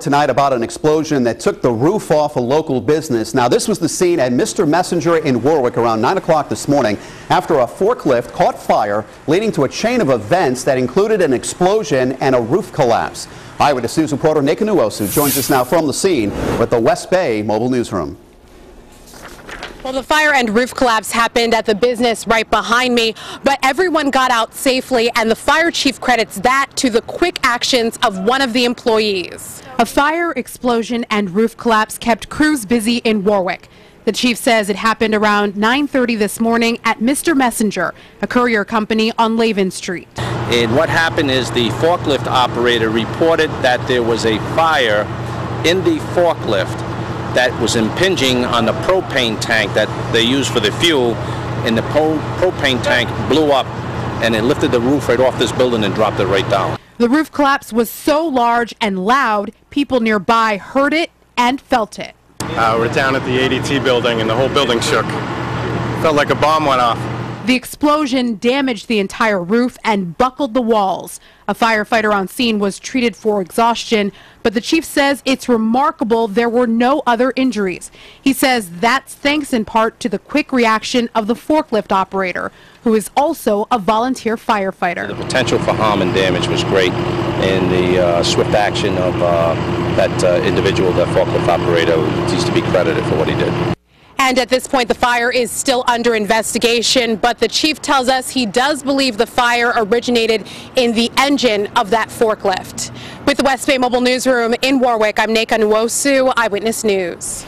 Tonight about an explosion that took the roof off a local business. Now this was the scene at Mr. Messenger in Warwick around 9 o'clock this morning after a forklift caught fire leading to a chain of events that included an explosion and a roof collapse. Eyewitness News reporter Neka Nwosu joins us now from the scene with the West Bay Mobile Newsroom. Well, the fire and roof collapse happened at the business right behind me, but everyone got out safely, and the fire chief credits that to the quick actions of one of the employees. A fire, explosion, and roof collapse kept crews busy in Warwick. The chief says it happened around 9.30 this morning at Mr. Messenger, a courier company on Laven Street. And what happened is the forklift operator reported that there was a fire in the forklift that was impinging on the propane tank that they use for the fuel, and the propane tank blew up and it lifted the roof right off this building and dropped it right down. The roof collapse was so large and loud, people nearby heard it and felt it. Uh, we're down at the ADT building and the whole building shook. Felt like a bomb went off. The explosion damaged the entire roof and buckled the walls. A firefighter on scene was treated for exhaustion, but the chief says it's remarkable there were no other injuries. He says that's thanks in part to the quick reaction of the forklift operator, who is also a volunteer firefighter. The potential for harm and damage was great, and the uh, swift action of uh, that uh, individual, the forklift operator, needs to be credited for what he did. And at this point, the fire is still under investigation, but the chief tells us he does believe the fire originated in the engine of that forklift. With the West Bay Mobile Newsroom in Warwick, I'm Neka Nwosu, Eyewitness News.